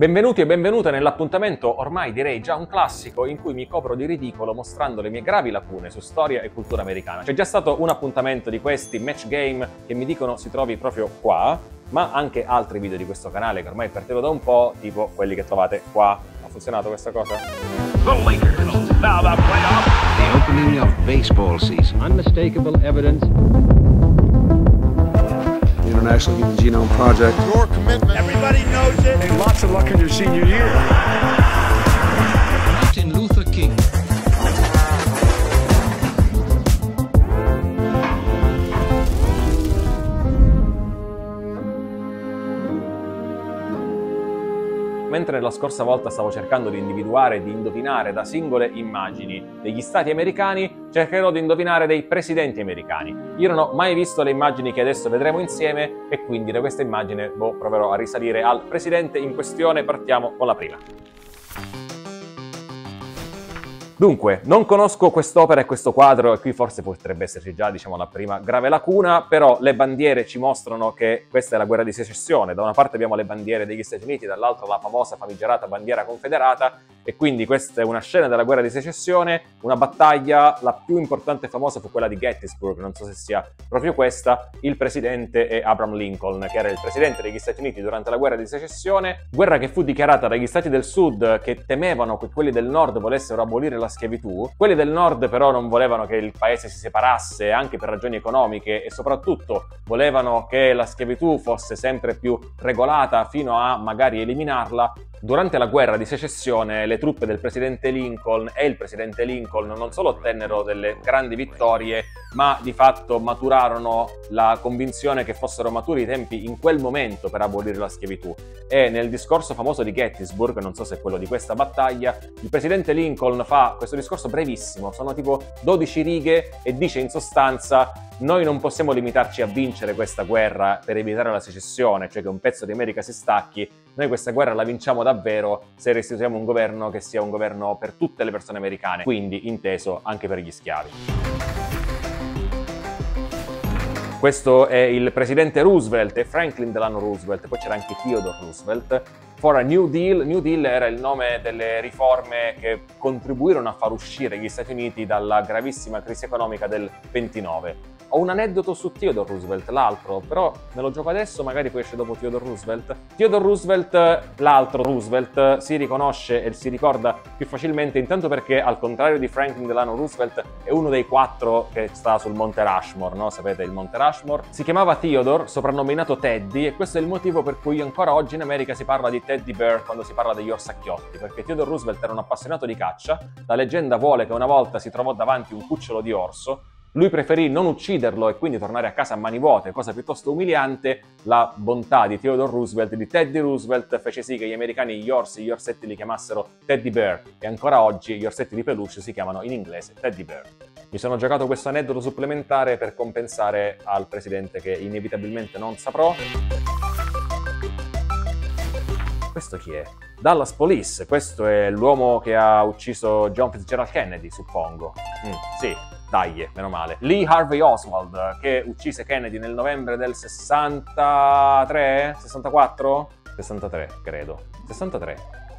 Benvenuti e benvenute nell'appuntamento ormai direi già un classico in cui mi copro di ridicolo mostrando le mie gravi lacune su storia e cultura americana. C'è già stato un appuntamento di questi match game che mi dicono si trovi proprio qua, ma anche altri video di questo canale che ormai partito da un po', tipo quelli che trovate qua. Ha funzionato questa cosa? The Lakers. Now the playoff. The opening of baseball season. unmistakable evidence International Human Genome Project. Your commitment. Everybody knows it. And lots of luck in your Mentre la scorsa volta stavo cercando di individuare e di indovinare da singole immagini degli stati americani, cercherò di indovinare dei presidenti americani. Io non ho mai visto le immagini che adesso vedremo insieme e quindi da questa immagine boh, proverò a risalire al presidente in questione. Partiamo con la prima. Dunque, non conosco quest'opera e questo quadro, e qui forse potrebbe esserci già, diciamo, la prima grave lacuna, però le bandiere ci mostrano che questa è la guerra di secessione. Da una parte abbiamo le bandiere degli Stati Uniti, dall'altra la famosa famigerata bandiera confederata, e quindi questa è una scena della guerra di secessione, una battaglia, la più importante e famosa fu quella di Gettysburg, non so se sia proprio questa, il presidente è Abraham Lincoln, che era il presidente degli Stati Uniti durante la guerra di secessione, guerra che fu dichiarata dagli stati del sud che temevano che quelli del nord volessero abolire la schiavitù, quelli del nord però non volevano che il paese si separasse anche per ragioni economiche e soprattutto volevano che la schiavitù fosse sempre più regolata fino a magari eliminarla Durante la guerra di secessione le truppe del presidente Lincoln e il presidente Lincoln non solo ottennero delle grandi vittorie, ma di fatto maturarono la convinzione che fossero maturi i tempi in quel momento per abolire la schiavitù. E nel discorso famoso di Gettysburg, non so se è quello di questa battaglia, il presidente Lincoln fa questo discorso brevissimo, sono tipo 12 righe e dice in sostanza noi non possiamo limitarci a vincere questa guerra per evitare la secessione, cioè che un pezzo di America si stacchi, noi questa guerra la vinciamo davvero se restituiamo un governo che sia un governo per tutte le persone americane, quindi inteso anche per gli schiavi. Questo è il presidente Roosevelt e Franklin Delano Roosevelt, poi c'era anche Theodore Roosevelt. For a New Deal, New Deal era il nome delle riforme che contribuirono a far uscire gli Stati Uniti dalla gravissima crisi economica del 29. Ho un aneddoto su Theodore Roosevelt, l'altro, però me lo gioco adesso, magari poi esce dopo Theodore Roosevelt. Theodore Roosevelt, l'altro Roosevelt, si riconosce e si ricorda più facilmente intanto perché, al contrario di Franklin Delano Roosevelt, è uno dei quattro che sta sul Monte Rushmore, no? Sapete il Monte Rushmore? Si chiamava Theodore, soprannominato Teddy, e questo è il motivo per cui ancora oggi in America si parla di Teddy Bear quando si parla degli orsacchiotti, perché Theodore Roosevelt era un appassionato di caccia, la leggenda vuole che una volta si trovò davanti un cucciolo di orso, lui preferì non ucciderlo e quindi tornare a casa a mani vuote, cosa piuttosto umiliante. La bontà di Theodore Roosevelt, di Teddy Roosevelt, fece sì che gli americani gli orsi, gli orsetti li chiamassero Teddy Bear e ancora oggi gli orsetti di peluche si chiamano in inglese Teddy Bear. Mi sono giocato questo aneddoto supplementare per compensare al presidente che inevitabilmente non saprò. Questo chi è? Dallas Police, questo è l'uomo che ha ucciso John Fitzgerald Kennedy, suppongo. Mm, sì, dai, meno male. Lee Harvey Oswald, che uccise Kennedy nel novembre del 63? 64? 63, credo. 63.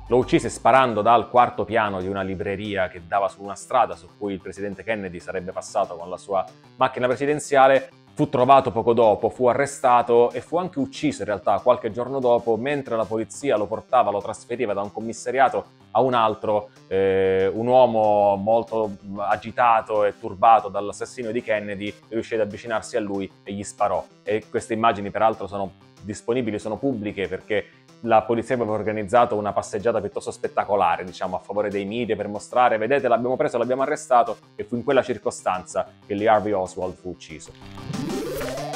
Lo uccise sparando dal quarto piano di una libreria che dava su una strada su cui il presidente Kennedy sarebbe passato con la sua macchina presidenziale. Fu trovato poco dopo, fu arrestato e fu anche ucciso in realtà qualche giorno dopo mentre la polizia lo portava, lo trasferiva da un commissariato a un altro, eh, un uomo molto agitato e turbato dall'assassinio di Kennedy riuscì ad avvicinarsi a lui e gli sparò. E queste immagini peraltro sono disponibili, sono pubbliche perché la polizia aveva organizzato una passeggiata piuttosto spettacolare, diciamo, a favore dei media per mostrare, vedete, l'abbiamo preso, l'abbiamo arrestato e fu in quella circostanza che Lee Harvey Oswald fu ucciso.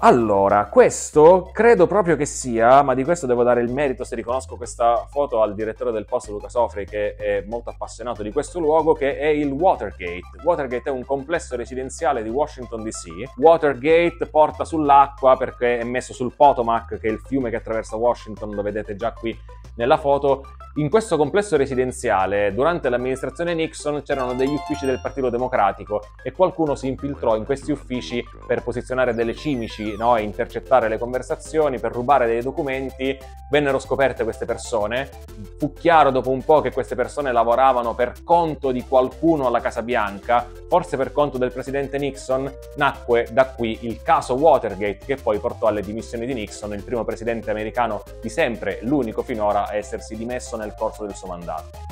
Allora, questo credo proprio che sia, ma di questo devo dare il merito se riconosco questa foto al direttore del posto Luca Sofri che è molto appassionato di questo luogo che è il Watergate. Watergate è un complesso residenziale di Washington DC. Watergate porta sull'acqua perché è messo sul Potomac che è il fiume che attraversa Washington, lo vedete già qui nella foto. In questo complesso residenziale, durante l'amministrazione Nixon, c'erano degli uffici del Partito Democratico e qualcuno si infiltrò in questi uffici per posizionare delle cimici no? e intercettare le conversazioni, per rubare dei documenti. Vennero scoperte queste persone. Fu chiaro dopo un po' che queste persone lavoravano per conto di qualcuno alla Casa Bianca, forse per conto del presidente Nixon. Nacque da qui il caso Watergate che poi portò alle dimissioni di Nixon, il primo presidente americano di sempre, l'unico finora a essersi dimesso nel corso del suo mandato.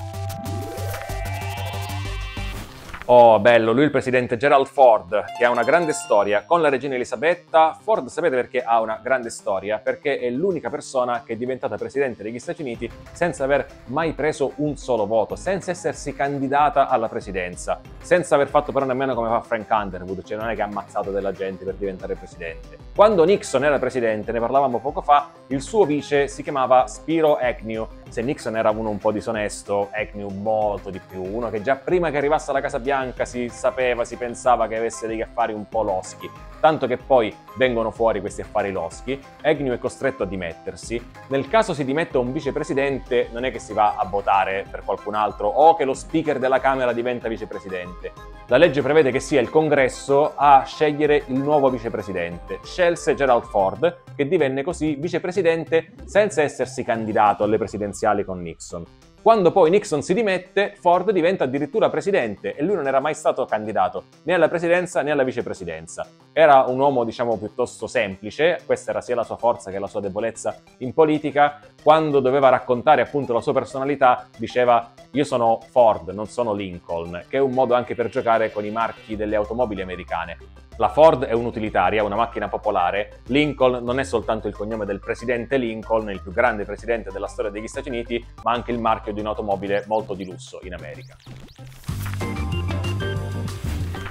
Oh, bello, lui è il presidente Gerald Ford, che ha una grande storia con la regina Elisabetta. Ford sapete perché ha una grande storia? Perché è l'unica persona che è diventata presidente degli Stati Uniti senza aver mai preso un solo voto, senza essersi candidata alla presidenza, senza aver fatto però nemmeno come fa Frank Underwood, cioè non è che ha ammazzato della gente per diventare presidente. Quando Nixon era presidente, ne parlavamo poco fa, il suo vice si chiamava Spiro Agnew. Se Nixon era uno un po' disonesto, Agnew molto di più, uno che già prima che arrivasse alla Casa Bianca si sapeva, si pensava che avesse degli affari un po' loschi, tanto che poi vengono fuori questi affari loschi, Agnew è costretto a dimettersi. Nel caso si dimetta un vicepresidente, non è che si va a votare per qualcun altro o che lo speaker della Camera diventa vicepresidente. La legge prevede che sia il congresso a scegliere il nuovo vicepresidente. Scelse Gerald Ford, che divenne così vicepresidente senza essersi candidato alle presidenziali con Nixon. Quando poi Nixon si dimette, Ford diventa addirittura presidente e lui non era mai stato candidato né alla presidenza né alla vicepresidenza. Era un uomo, diciamo, piuttosto semplice, questa era sia la sua forza che la sua debolezza in politica. Quando doveva raccontare appunto la sua personalità, diceva io sono Ford, non sono Lincoln, che è un modo anche per giocare con i marchi delle automobili americane. La Ford è un'utilitaria, una macchina popolare. Lincoln non è soltanto il cognome del presidente Lincoln, il più grande presidente della storia degli Stati Uniti, ma anche il marchio di un'automobile molto di lusso in America.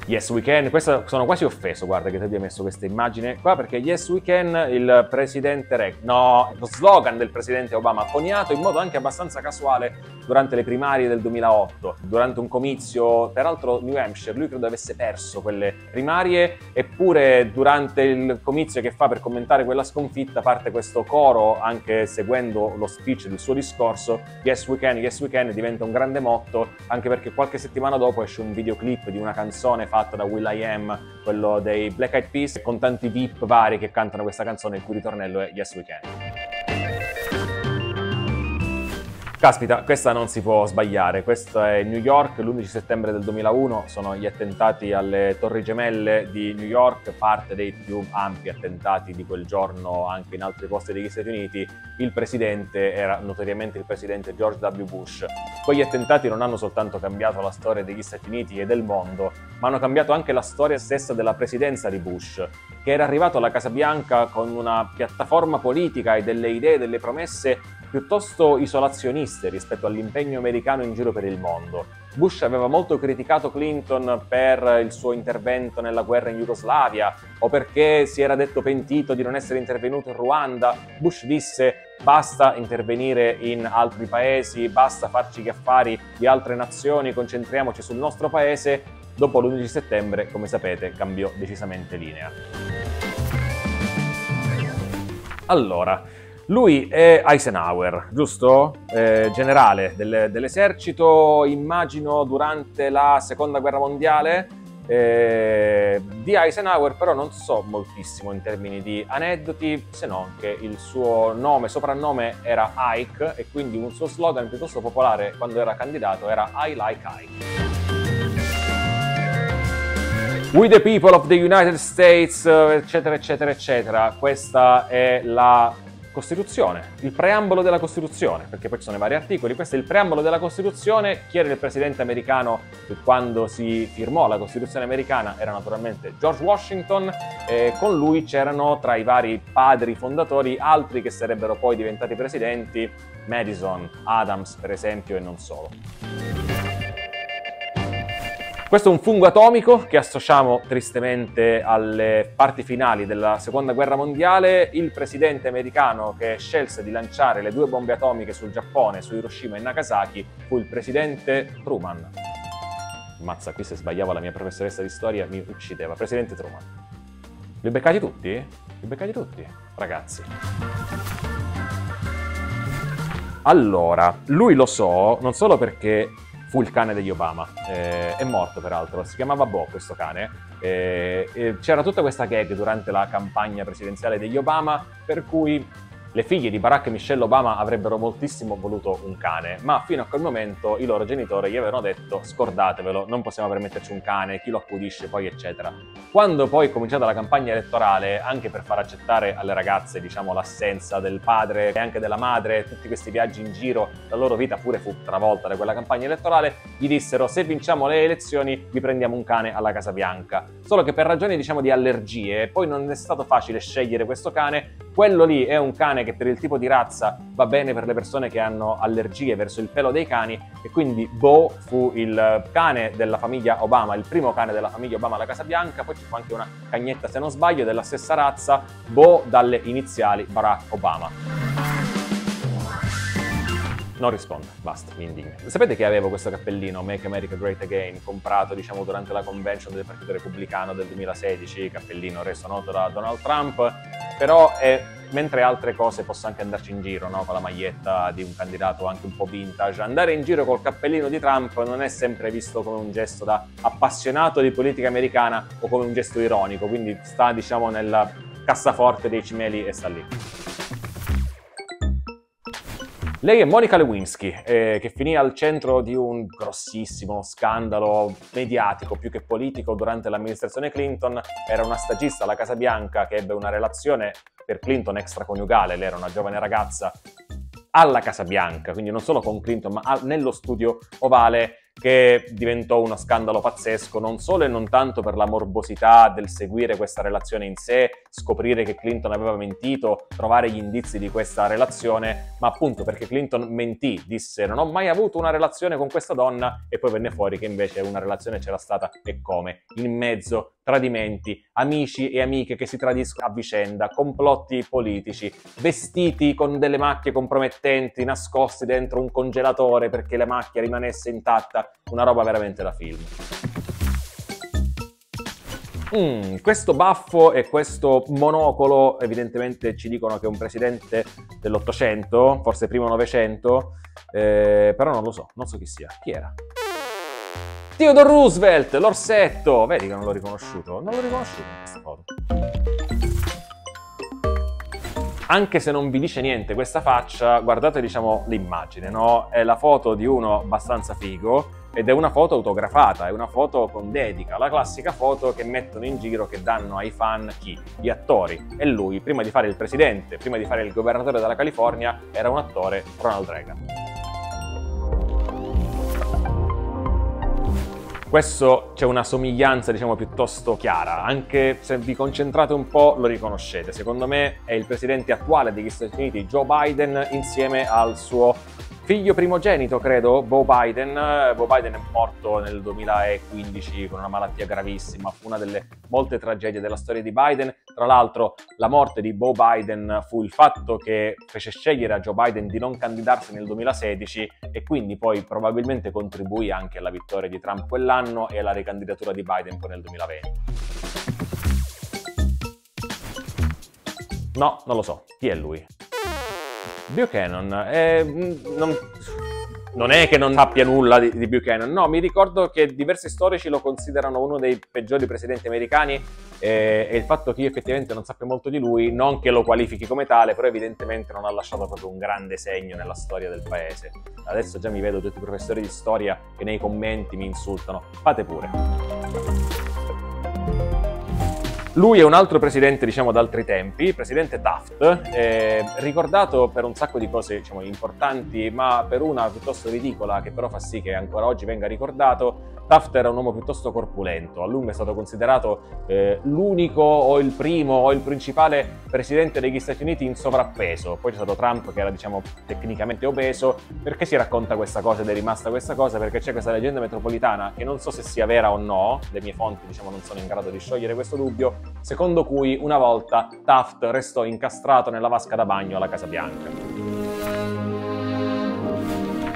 Yes We Can, questo sono quasi offeso, guarda che ti abbia messo questa immagine qua perché Yes We Can, il presidente Reagan, no, lo slogan del presidente Obama coniato in modo anche abbastanza casuale durante le primarie del 2008, durante un comizio, peraltro New Hampshire, lui credo avesse perso quelle primarie eppure durante il comizio che fa per commentare quella sconfitta parte questo coro anche seguendo lo speech del suo discorso, Yes We Can, Yes We Can diventa un grande motto anche perché qualche settimana dopo esce un videoclip di una canzone fatta da Will I Am, quello dei Black Eyed Peas, con tanti VIP vari che cantano questa canzone il cui ritornello è Yes We Can. Caspita, questa non si può sbagliare. Questo è New York, l'11 settembre del 2001. Sono gli attentati alle Torri Gemelle di New York, parte dei più ampi attentati di quel giorno anche in altri posti degli Stati Uniti. Il presidente era notoriamente il presidente George W. Bush. Quegli attentati non hanno soltanto cambiato la storia degli Stati Uniti e del mondo, ma hanno cambiato anche la storia stessa della presidenza di Bush, che era arrivato alla Casa Bianca con una piattaforma politica e delle idee, delle promesse piuttosto isolazioniste rispetto all'impegno americano in giro per il mondo. Bush aveva molto criticato Clinton per il suo intervento nella guerra in Jugoslavia o perché si era detto pentito di non essere intervenuto in Ruanda. Bush disse basta intervenire in altri paesi, basta farci gli affari di altre nazioni, concentriamoci sul nostro paese. Dopo l'11 settembre, come sapete, cambiò decisamente linea. Allora, lui è Eisenhower, giusto? Eh, generale del, dell'esercito, immagino durante la seconda guerra mondiale. Eh, di Eisenhower però non so moltissimo in termini di aneddoti, se non che il suo nome, soprannome era Ike e quindi un suo slogan piuttosto popolare quando era candidato era I like Ike. We the people of the United States, eccetera, eccetera, eccetera. Questa è la Costituzione, il preambolo della Costituzione, perché poi ci sono i vari articoli, questo è il preambolo della Costituzione, chi era il presidente americano quando si firmò la Costituzione americana era naturalmente George Washington, e con lui c'erano tra i vari padri fondatori altri che sarebbero poi diventati presidenti, Madison, Adams per esempio e non solo. Questo è un fungo atomico che associamo tristemente alle parti finali della seconda guerra mondiale. Il presidente americano che scelse di lanciare le due bombe atomiche sul Giappone, su Hiroshima e Nagasaki, fu il presidente Truman. Mazza, qui se sbagliavo la mia professoressa di storia mi uccideva. Presidente Truman. Li beccati tutti? Li beccati tutti, ragazzi. Allora, lui lo so non solo perché fu il cane degli Obama, eh, è morto peraltro, si chiamava Bo questo cane, eh, c'era tutta questa gag durante la campagna presidenziale degli Obama per cui le figlie di Barack e Michelle Obama avrebbero moltissimo voluto un cane, ma fino a quel momento i loro genitori gli avevano detto scordatevelo, non possiamo permetterci un cane, chi lo accudisce poi eccetera. Quando poi è cominciata la campagna elettorale, anche per far accettare alle ragazze diciamo l'assenza del padre e anche della madre, tutti questi viaggi in giro, la loro vita pure fu travolta da quella campagna elettorale, gli dissero se vinciamo le elezioni vi prendiamo un cane alla Casa Bianca. Solo che per ragioni diciamo di allergie poi non è stato facile scegliere questo cane, quello lì è un cane che per il tipo di razza va bene per le persone che hanno allergie verso il pelo dei cani e quindi Bo fu il cane della famiglia Obama, il primo cane della famiglia Obama alla Casa Bianca, poi ci fu anche una cagnetta se non sbaglio della stessa razza, Bo dalle iniziali Barack Obama. Non risponde, basta, mi indigna. Sapete che avevo questo cappellino Make America Great Again, comprato diciamo durante la convention del Partito Repubblicano del 2016, cappellino reso noto da Donald Trump, però è mentre altre cose posso anche andarci in giro, no? con la maglietta di un candidato anche un po' vintage, andare in giro col cappellino di Trump non è sempre visto come un gesto da appassionato di politica americana o come un gesto ironico, quindi sta diciamo nella cassaforte dei cimeli e sta lì. Lei è Monica Lewinsky, eh, che finì al centro di un grossissimo scandalo mediatico più che politico durante l'amministrazione Clinton. Era una stagista alla Casa Bianca che ebbe una relazione per Clinton extraconiugale, lei era una giovane ragazza alla Casa Bianca, quindi non solo con Clinton, ma nello studio ovale che diventò uno scandalo pazzesco, non solo e non tanto per la morbosità del seguire questa relazione in sé, scoprire che Clinton aveva mentito, trovare gli indizi di questa relazione, ma appunto perché Clinton mentì, disse non ho mai avuto una relazione con questa donna e poi venne fuori che invece una relazione c'era stata e come, in mezzo tradimenti, amici e amiche che si tradiscono a vicenda, complotti politici, vestiti con delle macchie compromettenti, nascosti dentro un congelatore perché la macchia rimanesse intatta, una roba veramente da film. Mm, questo baffo e questo monocolo evidentemente ci dicono che è un presidente dell'Ottocento, forse primo Novecento, eh, però non lo so, non so chi sia. Chi era? Theodore Roosevelt, l'orsetto! Vedi che non l'ho riconosciuto? Non l'ho riconosciuto in questa foto. Anche se non vi dice niente questa faccia, guardate diciamo l'immagine, no? È la foto di uno abbastanza figo ed è una foto autografata, è una foto con dedica, la classica foto che mettono in giro, che danno ai fan chi? Gli attori. E lui, prima di fare il presidente, prima di fare il governatore della California, era un attore Ronald Reagan. Questo c'è una somiglianza, diciamo, piuttosto chiara, anche se vi concentrate un po' lo riconoscete. Secondo me è il presidente attuale degli Stati Uniti, Joe Biden, insieme al suo figlio primogenito, credo, Bo Biden. Bo Biden è morto nel 2015 con una malattia gravissima, fu una delle molte tragedie della storia di Biden. Tra l'altro, la morte di Bo Biden fu il fatto che fece scegliere a Joe Biden di non candidarsi nel 2016 e quindi poi probabilmente contribuì anche alla vittoria di Trump quell'anno e alla ricandidatura di Biden poi nel 2020. No, non lo so. Chi è lui? Buchanan, eh, non, non, è che non sappia nulla di, di, Buchanan, no, mi ricordo che diversi storici lo considerano uno dei peggiori presidenti americani eh, e il fatto che io effettivamente non sappia molto di lui, non che lo qualifichi come tale, però evidentemente non ha lasciato proprio un grande segno nella storia del paese. Adesso già mi vedo tutti i professori di storia che nei commenti mi insultano, fate pure. Lui è un altro presidente, diciamo, d'altri tempi, presidente Taft, eh, ricordato per un sacco di cose, diciamo, importanti, ma per una piuttosto ridicola, che però fa sì che ancora oggi venga ricordato, Taft era un uomo piuttosto corpulento, a lungo è stato considerato eh, l'unico o il primo o il principale presidente degli Stati Uniti in sovrappeso. Poi c'è stato Trump che era diciamo tecnicamente obeso. Perché si racconta questa cosa ed è rimasta questa cosa? Perché c'è questa leggenda metropolitana che non so se sia vera o no, le mie fonti diciamo non sono in grado di sciogliere questo dubbio, secondo cui una volta Taft restò incastrato nella vasca da bagno alla Casa Bianca.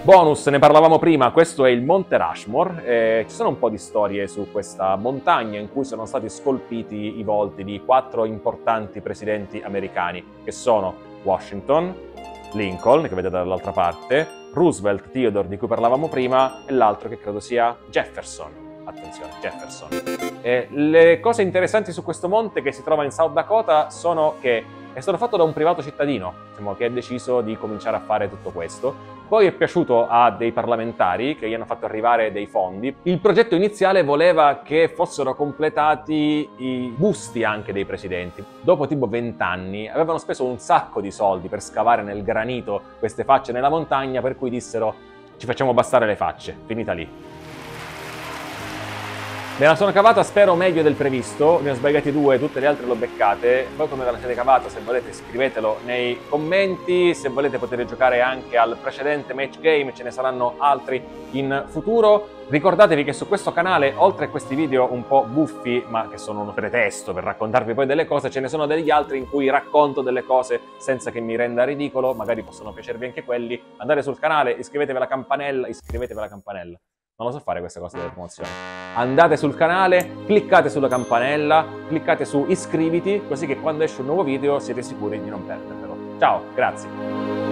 Bonus, ne parlavamo prima, questo è il Monte Rushmore, eh, ci sono un po' di storie su questa montagna in cui sono stati scolpiti i volti di quattro importanti presidenti americani, che sono Washington, Lincoln, che vedete dall'altra parte, Roosevelt, Theodore, di cui parlavamo prima, e l'altro che credo sia Jefferson. Attenzione, Jefferson. E le cose interessanti su questo monte che si trova in South Dakota sono che è stato fatto da un privato cittadino, diciamo, che ha deciso di cominciare a fare tutto questo. Poi è piaciuto a dei parlamentari che gli hanno fatto arrivare dei fondi. Il progetto iniziale voleva che fossero completati i busti anche dei presidenti. Dopo tipo vent'anni avevano speso un sacco di soldi per scavare nel granito queste facce nella montagna, per cui dissero ci facciamo bastare le facce, finita lì. Me la sono cavata spero meglio del previsto, ne ho sbagliati due, tutte le altre l'ho beccate. Voi come ve la siete cavata? Se volete scrivetelo nei commenti, se volete potete giocare anche al precedente match game, ce ne saranno altri in futuro. Ricordatevi che su questo canale, oltre a questi video un po' buffi, ma che sono un pretesto per raccontarvi poi delle cose, ce ne sono degli altri in cui racconto delle cose senza che mi renda ridicolo, magari possono piacervi anche quelli. Andate sul canale, iscrivetevi alla campanella, iscrivetevi alla campanella. Non lo so fare queste cose delle promozioni. Andate sul canale, cliccate sulla campanella, cliccate su iscriviti, così che quando esce un nuovo video siete sicuri di non perdervelo. Ciao, grazie.